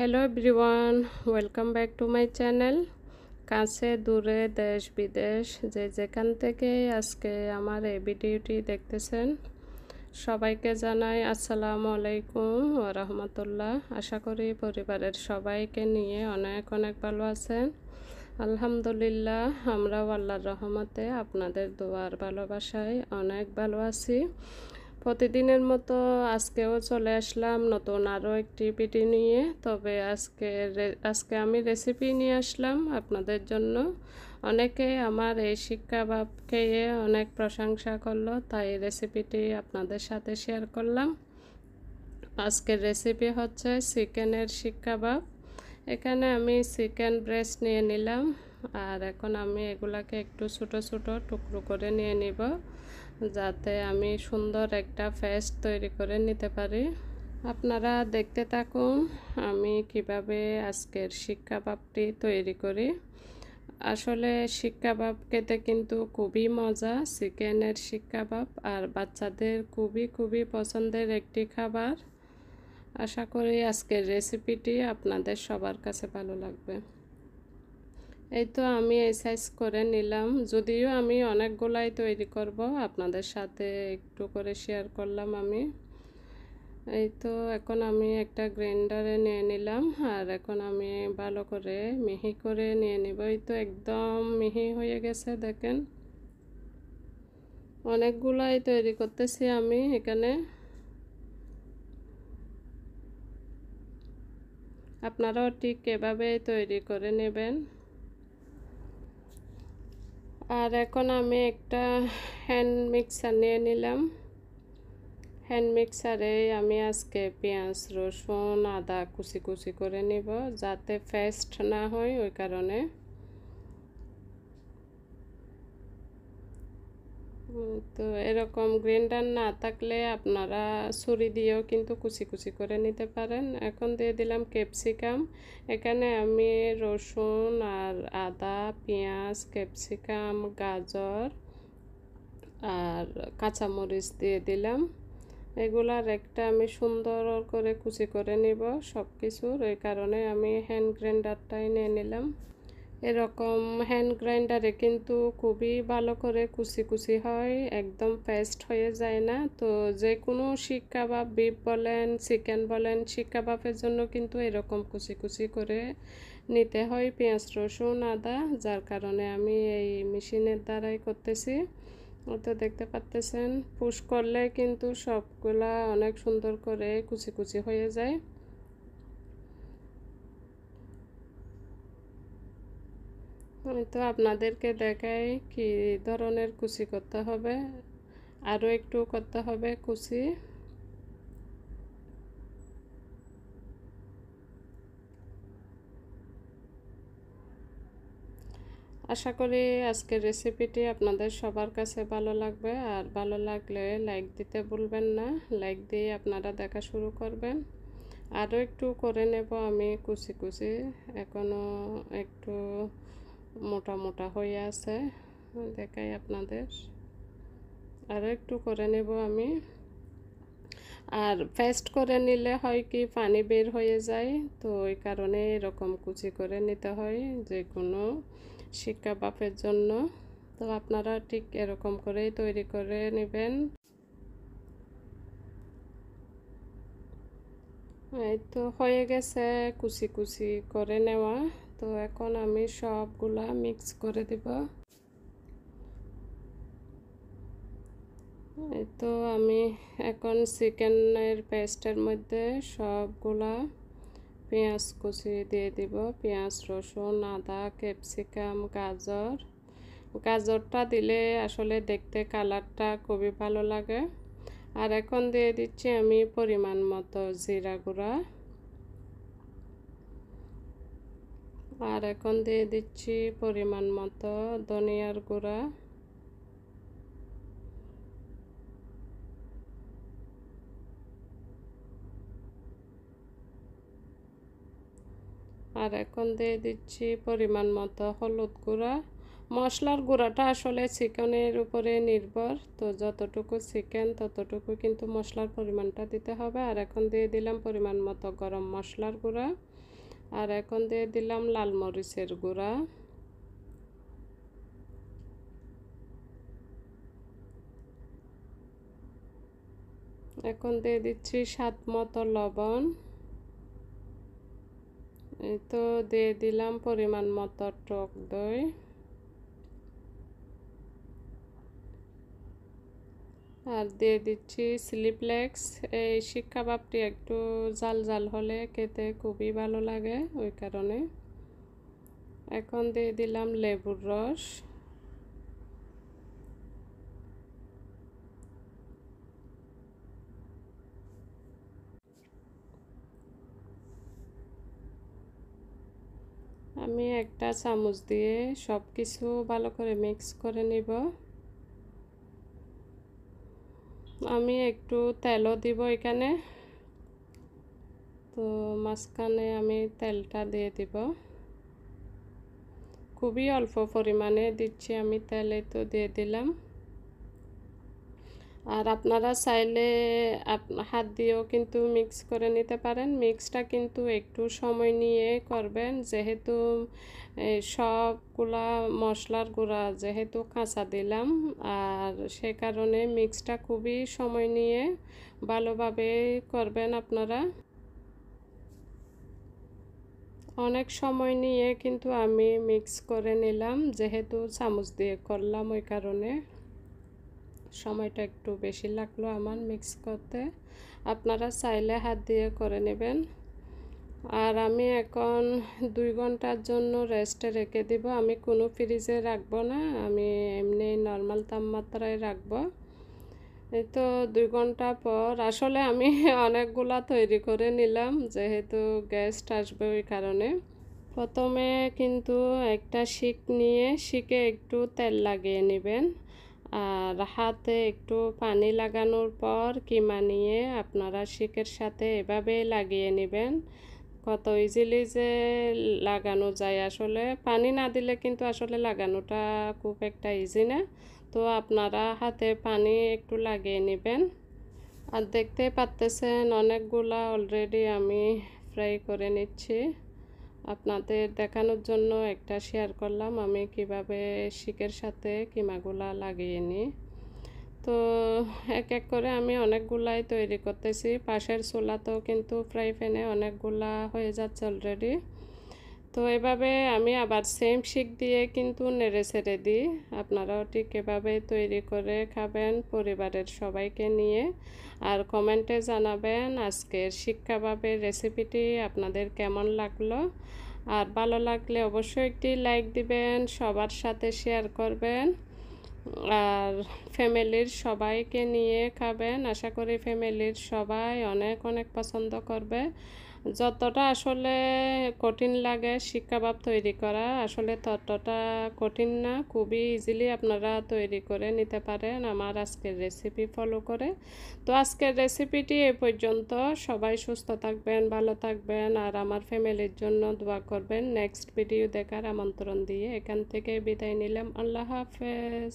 Hello everyone welcome back to my channel কাছে দূরে দেশ বিদেশ, যে যেখান থেকে আজকে আমার এই দেখতেছেন, সবাইকে জানাই আসসালামু আলাইকুম রহমতুল্লাহ। আশা করি পরিবারের সবাইকে নিয়ে অনেক অনেক ভালো আছেন। আলহামদুলিল্লাহ, আমরাও আল্লাহর রহমতে আপনাদের দোয়ার ভালোবাসায় অনেক ভালো আছি। প্রতিদিনের মতো আজকেও চলে আসলাম নতুন আরও একটি পিটি নিয়ে। তবে আজকে আজকে আমি রেসিপি নিয়ে আসলাম আপনাদের জন্য। অনেকে আমার এই শিক্ষা ভাব খেয়ে অনেক প্রশংসা করল, তাই রেসিপিটি আপনাদের সাথে শেয়ার করলাম। আজকের রেসিপি হচ্ছে চিকেনের শিক্ষা ভাব। এখানে আমি চিকেন ব্রেস্ট নিয়ে নিলাম। আর এখন আমি এগুলাকে একটু ছোটো ছোটো টুকরো করে নিয়ে নিব, যাতে আমি সুন্দর একটা ফেস্ট তৈরি করে নিতে পারি। আপনারা দেখতে থাকুন আমি কীভাবে আজকের শিক্ষা ভাবটি তৈরি করি। আসলে শিক্ষা ভাব খেতে কিন্তু খুবই মজা, চিকেনের শিক্ষা ভাব আর বাচ্চাদের খুবই খুবই পছন্দের একটি খাবার। আশা করি আজকের রেসিপিটি আপনাদের সবার কাছে ভালো লাগবে। এই তো আমি এই সাইজ করে নিলাম। যদিও আমি অনেকগুলাই তৈরি করব, আপনাদের সাথে একটু করে শেয়ার করলাম আমি। এই তো এখন আমি একটা গ্রাইন্ডারে নিয়ে নিলাম, আর এখন আমি ভালো করে মিহি করে নিয়ে নিব। এই তো একদম মিহি হয়ে গেছে, দেখেন। অনেকগুলাই তৈরি করতেছি আমি এখানে। আপনারাও ঠিক এভাবে তৈরি করে নেবেন। আর এখন আমি একটা হ্যান্ড মিক্সার নিয়ে নিলাম। হ্যান্ড মিক্সারে আমি আজকে পেঁয়াজ, রসুন, আদা কুচি কুচি করে নিব যাতে ফেস্ট না হয় ওই কারণে। তো এরকম গ্রাইন্ডার না থাকলে আপনারা ছুরি দিয়েও কিন্তু কুচি কুচি করে নিতে পারেন। এখন দিয়ে দিলাম ক্যাপসিকাম। এখানে আমি রসুন আর আদা, পেঁয়াজ, ক্যাপসিকাম, গাজর আর কাঁচামরিচ দিয়ে দিলাম। এগুলার একটা আমি সুন্দর করে কুচি করে নিব সব কিছুর ওই কারণে আমি হ্যান্ড গ্রাইন্ডারটাই নিয়ে নিলাম। এরকম হ্যান্ড গ্রাইন্ডারে কিন্তু খুবই ভালো করে কুচি কুচি হয়, একদম পেস্ট হয়ে যায় না। তো যে কোনো শিক কাবাব বিফ বলেন চিকেন বলেন, শিক কাবাবের জন্য কিন্তু এরকম কুচি কুচি করে নিতে হয় পেঁয়াজ, রসুন, আদা, যার কারণে আমি এই মেশিনের দ্বারাই করতেছি। তো দেখতে পাচ্তেছেন, পুশ করলে কিন্তু সবগুলা অনেক সুন্দর করে কুচি কুচি হয়ে যায়। তো আপনাদেরকে দেখাই কি ধরনের কুচি করতে হবে। আরও একটু করতে হবে কুচি। আশা করি আজকের রেসিপিটি আপনাদের সবার কাছে ভালো লাগবে। আর ভালো লাগলে লাইক দিতে ভুলবেন না। লাইক দিয়ে আপনারা দেখা শুরু করবেন। আরও একটু করে নেব আমি কুচি কুচি। এখনও একটু মোটা মোটা হয়ে আছে। দেখাই আপনাদের। আরও একটু করে নেব আমি। আর পেস্ট করে নিলে হয় কি, পানি বের হয়ে যায়। তো ওই কারণে এরকম কুচি করে নিতে হয় যে কোনো শিক্ষা বাপের জন্য। তো আপনারা ঠিক এরকম করেই তৈরি করে নেবেন। এই তো হয়ে গেছে কুচি কুচি করে নেওয়া। তো এখন আমি সবগুলা মিক্স করে দিব। তো আমি এখন চিকেনের পেস্টের মধ্যে সবগুলা পেঁয়াজ কুচি দিয়ে দিব। পেঁয়াজ, রসুন, আদা, ক্যাপসিকাম, গাজর। গাজরটা দিলে আসলে দেখতে কালারটা খুবই ভালো লাগে। আর এখন দিয়ে দিচ্ছি আমি পরিমাণ মতো জিরা গুঁড়া। আর এখন দিয়ে দিচ্ছি পরিমাণ মতো ধনিয়ার গুঁড়া। আর এখন দিয়ে দিচ্ছি পরিমাণ মতো হলুদ গুঁড়া। মশলার গুঁড়াটা আসলে চিকেনের উপরে নির্ভর, তো যতটুকু চিকেন ততটুকু কিন্তু মশলার পরিমাণটা দিতে হবে। আর এখন দিয়ে দিলাম পরিমাণ মতো গরম মশলার গুঁড়া। আর এখন দিয়ে দিলাম লাল মরিচের গুঁড়া। এখন দিয়ে দিচ্ছি সাত মতো লবণ। এই তো দিয়ে দিলাম পরিমাণ মতো টক দই। আর দিয়ে দিচ্ছি স্লিপলেক্স। এই শিক কাবাবটি একটু জাল জাল হলে খেতে খুবই ভালো লাগে ওই কারণে। এখন দিয়ে দিলাম লেবুর রস। আমি একটা চামচ দিয়ে সব কিছু ভালো করে মিক্স করে নিব। আমি একটু তেলও দিব এখানে। তো মাঝখানে আমি তেলটা দিয়ে দিব। খুবই অল্প পরিমাণে দিচ্ছি আমি তেলে তো দিয়ে দিলাম। আর আপনারা চাইলে হাত দিয়েও কিন্তু মিক্স করে নিতে পারেন। মিক্সটা কিন্তু একটু সময় নিয়ে করবেন। যেহেতু সবগুলা মশলার গুঁড়া যেহেতু কাঁচা দিলাম, আর সে কারণে মিক্সটা খুবই সময় নিয়ে ভালোভাবে করবেন আপনারা। অনেক সময় নিয়ে কিন্তু আমি মিক্স করে নিলাম, যেহেতু চামচ দিয়ে করলাম ওই কারণে। সময়টা একটু বেশি লাগল আমার মিক্স করতে। আপনারা চাইলে হাত দিয়ে করে নেবেন। আর আমি এখন দুই ঘণ্টার জন্য রেস্টে রেখে দিব। আমি কোনো ফ্রিজে রাখব না, আমি এমনি নর্মাল তাপমাত্রায় রাখব। এই তো দুই ঘণ্টা পর, আসলে আমি অনেকগুলা তৈরি করে নিলাম, যেহেতু গেস্ট আসবে ওই কারণে। প্রথমে কিন্তু একটা শিক নিয়ে শিকে একটু তেল লাগিয়ে নেবেন। আর হাতে একটু পানি লাগানোর পর কিমা নিয়ে আপনারা শিকের সাথে এভাবে লাগিয়ে নেবেন। কত ইজিলি যে লাগানো যায়। আসলে পানি না দিলে কিন্তু আসলে লাগানোটা খুব একটা ইজি না। তো আপনারা হাতে পানি একটু লাগিয়ে নেবেন। আর দেখতে পারতেছেন, অনেকগুলা অলরেডি আমি ফ্রাই করে নিচ্ছি। আপনাদের দেখানোর জন্য একটা শেয়ার করলাম। আমি কীভাবে শিকের সাথে কিমাগুলা লাগিয়ে নিই। তো এক এক করে আমি অনেকগুলাই তৈরি করতেছি। পাশের চোলা তো কিন্তু ফ্রাই প্যানে অনেকগুলা হয়ে যাচ্ছে অলরেডি তো এভাবে আমি আবার সেম শিক দিয়ে কিন্তু নেড়ে ছেড়ে দিই। আপনারাও ঠিক এভাবে তৈরি করে খাবেন পরিবারের সবাইকে নিয়ে। আর কমেন্টে জানাবেন আজকের শিক কাবাবের রেসিপিটি আপনাদের কেমন লাগল? আর ভালো লাগলে অবশ্যই একটি লাইক দিবেন, সবার সাথে শেয়ার করবেন। আর ফ্যামিলির সবাইকে নিয়ে খাবেন। আশা করি ফ্যামিলির সবাই অনেক অনেক পছন্দ করবে। যতটা আসলে কঠিন লাগে শিক কাবাব তৈরি করা, আসলে ততটা কঠিন না। খুবই ইজিলি আপনারা তৈরি করে নিতে পারেন আমার আজকের রেসিপি ফলো করে। তো আজকের রেসিপিটি এ পর্যন্ত। সবাই সুস্থ থাকবেন, ভালো থাকবেন আর আমার ফ্যামিলির জন্য দোয়া করবেন। নেক্সট ভিডিও দেখার আমন্ত্রণ দিয়ে এখান থেকে বিদায় নিলাম। আল্লাহ হাফেজ।